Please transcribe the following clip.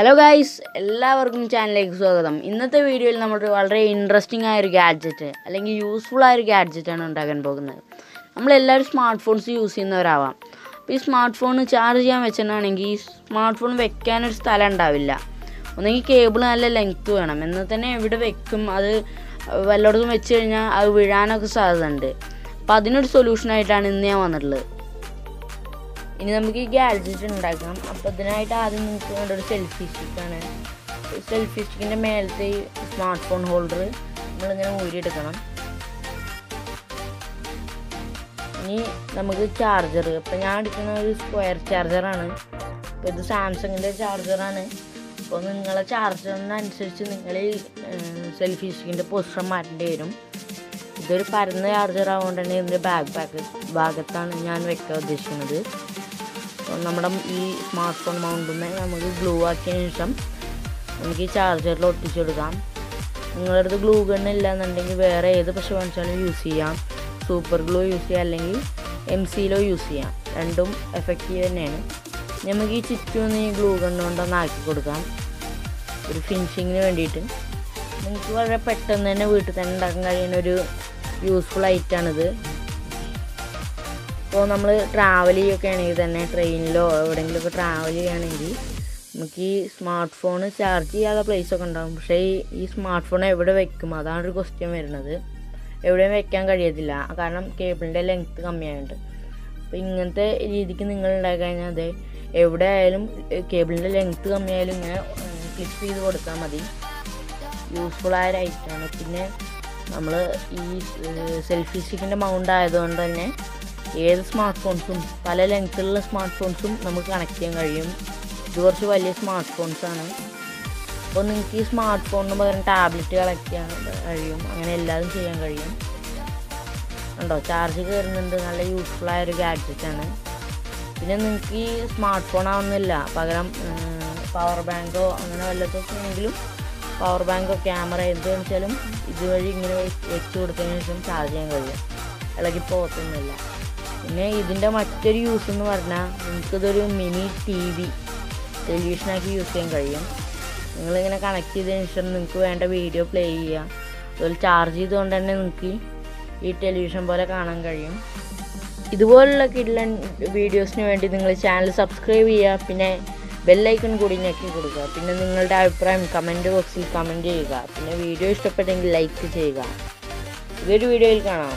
Hello guys എല്ലാവർക്കും ചാനലിലേക്ക് സ്വാഗതം. ഇന്നത്തെ വീഡിയോയിൽ നമ്മൾ വളരെ ഇൻട്രസ്റ്റിംഗ് ആയ ഒരു ഗാഡ്ജറ്റ് അല്ലെങ്കിൽ യൂസ്ഫുൾ ആയ ഒരു ഗാഡ്ജറ്റാണ് ഉണ്ടാക്കാൻ പോകുന്നത്. നമ്മളെല്ലാവരും സ്മാർട്ട് ഫോൺസ് യൂസ് ചെയ്യുന്നവരാവാം. അപ്പോൾ ഈ സ്മാർട്ട് ഫോൺ ചാർജ് ചെയ്യാൻ വെച്ചിട്ടാണെങ്കിൽ ഈ സ്മാർട്ട് ഫോൺ വെക്കാനൊരു സ്ഥലം ഉണ്ടാവില്ല. ഒന്നെങ്കിൽ കേബിൾ നല്ല ലെങ്ത്ത് വേണം. എന്നാൽ തന്നെ എവിടെ വെക്കും അത് വല്ലയിടത്തും വെച്ച് കഴിഞ്ഞാൽ അത് വീഴാനൊക്കെ സാധ്യതയുണ്ട്. അപ്പോൾ അതിനൊരു സൊല്യൂഷനായിട്ടാണ് ഇന്ന് ഞാൻ വന്നിട്ടുള്ളത്. ഇനി നമുക്ക് ഈ ഗാഡ്ജറ്റ് ഉണ്ടാക്കാം അപ്പോൾ ഇതിനായിട്ട് ആദ്യം നമുക്ക് വേണ്ട ഒരു സെൽഫി സ്റ്റിക്കാണ് സെൽഫി സ്റ്റിക്കിന്റെ മേലത്തെ ഈ സ്മാർട്ട് ഫോൺ ഹോൾഡർ നമ്മളിങ്ങനെ ഊരിയെടുക്കണം. ഇനി നമുക്ക് ചാർജർ അപ്പോൾ ഞാൻ എടുക്കുന്ന ഒരു സ്ക്വയർ ചാർജറാണ് അപ്പോൾ ഇത് സാംസങ്ങിന്റെ ചാർജറാണ് അപ്പോൾ നിങ്ങളെ ചാർജറിനനുസരിച്ച് നിങ്ങൾ സെൽഫി സ്റ്റിക്കിന്റെ പൊസിഷൻ മാറ്റേണ്ടി വരും. ഇതൊരു പരന്ന ചാർജർ ആയതുകൊണ്ട് തന്നെ ഇതിന്റെ ബാക്ക് ഭാഗത്താണ് ഞാൻ വെക്കാൻ ഉദ്ദേശിക്കുന്നത്. നമ്മുടെ ഈ സ്മാർട്ട് ഫോൺ മൗണ്ടുമേ നമുക്ക് ഗ്ലൂ ആക്കിയ ശേഷം നമുക്ക് ഈ ചാർജറിൽ ഒട്ടിച്ചു കൊടുക്കാം. നിങ്ങളുടെ അടുത്ത് ഗ്ലൂ ഗൺ ഇല്ല എന്നുണ്ടെങ്കിൽ വേറെ ഏത് പക്ഷെ വേണിച്ചാലും യൂസ് ചെയ്യാം. സൂപ്പർ ഗ്ലൂ യൂസ് ചെയ്യാം അല്ലെങ്കിൽ എം സിയിലോ യൂസ് ചെയ്യാം. രണ്ടും എഫക്റ്റീവ് തന്നെയാണ്. നമുക്ക് ഈ ചുറ്റും ഈ ഗ്ലൂ ഗണ്ണ് കൊണ്ടൊന്ന് ആക്കി കൊടുക്കാം. ഒരു ഫിനിഷിങ്ങിന് വേണ്ടിയിട്ട്. നിങ്ങൾക്ക് വളരെ പെട്ടെന്ന് തന്നെ വീട്ടിൽ തന്നെ ഉണ്ടാക്കാൻ കഴിയുന്ന ഒരു യൂസ്ഫുൾ ഐറ്റാണിത് ഇപ്പോൾ നമ്മൾ ട്രാവൽ ചെയ്യുകയാണെങ്കിൽ തന്നെ ട്രെയിനിലോ എവിടെയെങ്കിലുമൊക്കെ ട്രാവൽ ചെയ്യുകയാണെങ്കിൽ നമുക്ക് ഈ സ്മാർട്ട് ഫോൺ ചാർജ് ചെയ്യാത്ത പ്ലേസൊക്കെ ഉണ്ടാകും പക്ഷേ ഈ സ്മാർട്ട് ഫോൺ എവിടെ വെക്കും? അതാണ് ഒരു ക്വസ്റ്റ്യൻ വരുന്നത്. എവിടെയും വെക്കാൻ കഴിയത്തില്ല. കാരണം കേബിളിന്റെ ലെങ്ത്ത് കമ്മിയായുണ്ട്. അപ്പോൾ ഇങ്ങനത്തെ രീതിക്ക് നിങ്ങൾ ഉണ്ടാക്കി കഴിഞ്ഞാൽ അതെ എവിടെ ആയാലും കേബിളിന്റെ ലെങ്ത്ത് കമ്മിയായാലും ഇങ്ങനെ ക്ലിക്ക് ചെയ്ത് കൊടുത്താൽ മതി. യൂസ്ഫുൾ ആയ ഒരു ഐറ്റമാണ് പിന്നെ നമ്മൾ ഈ സെൽഫി സ്റ്റിക്കിന്റെ മൗണ്ട് ആയതുകൊണ്ട് തന്നെ ഏത് സ്മാർട്ട് ഫോൺസും പല ലെങ്ത്തിലുള്ള സ്മാർട്ട് ഫോൺസും നമുക്ക് കണക്ട് ചെയ്യാൻ കഴിയും. ഇത് കുറച്ച് വലിയ സ്മാർട്ട് ഫോൺസാണ് അപ്പോൾ നിങ്ങൾക്ക് ഈ സ്മാർട്ട് ഫോണിന് പകരം ടാബ്ലറ്റ് കളക്ട് ചെയ്യാൻ കഴിയും. അങ്ങനെ എല്ലാതും ചെയ്യാൻ കഴിയും. ഉണ്ടോ ചാർജ് കയറുന്നുണ്ട്. നല്ല യൂസ്ഫുൾ ആയ ഒരു ഗാഡ്ജറ്റാണ് പിന്നെ നിങ്ങൾക്ക് ഈ സ്മാർട്ട് ഫോൺ ആവുന്നില്ല. പകരം പവർ ബാങ്കോ അങ്ങനെ വല്ലതൊക്കെ പവർ ബാങ്കോ ക്യാമറ എന്ത് വെച്ചാലും ഇതുവഴി ഇങ്ങനെ വെച്ച് കൊടുത്തതിന് ശേഷം ചാർജ് ചെയ്യാൻ കഴിയും. ഇളകി പോകത്തൊന്നുമില്ല. പിന്നെ ഇതിന്റെ മറ്റൊരു യൂസ് എന്ന് പറഞ്ഞാൽ നിങ്ങൾക്കിതൊരു മിനി ടി വി ടെലിവിഷനാക്കി യൂസ് ചെയ്യാൻ കഴിയും. നിങ്ങളിങ്ങനെ കണക്ട് ചെയ്തതിന് ശേഷം നിങ്ങൾക്ക് വേണ്ട വീഡിയോ പ്ലേ ചെയ്യുക. അതുപോലെ ചാർജ് ചെയ്തുകൊണ്ട് തന്നെ നിങ്ങൾക്ക് ഈ ടെലിവിഷൻ പോലെ കാണാൻ കഴിയും. ഇതുപോലുള്ള കിഡ്ലൻ വീഡിയോസിന് വേണ്ടി നിങ്ങൾ ചാനൽ സബ്സ്ക്രൈബ് ചെയ്യുക. പിന്നെ ബെല്ലൈക്കൺ കൂടി ഞെക്കി കൊടുക്കുക. പിന്നെ നിങ്ങളുടെ അഭിപ്രായം കമന്റ് ബോക്സിൽ കമന്റ് ചെയ്യുക. പിന്നെ വീഡിയോ ഇഷ്ടപ്പെട്ടെങ്കിൽ ലൈക്ക് ചെയ്യുക. ഇതൊരു വീഡിയോയിൽ കാണാം.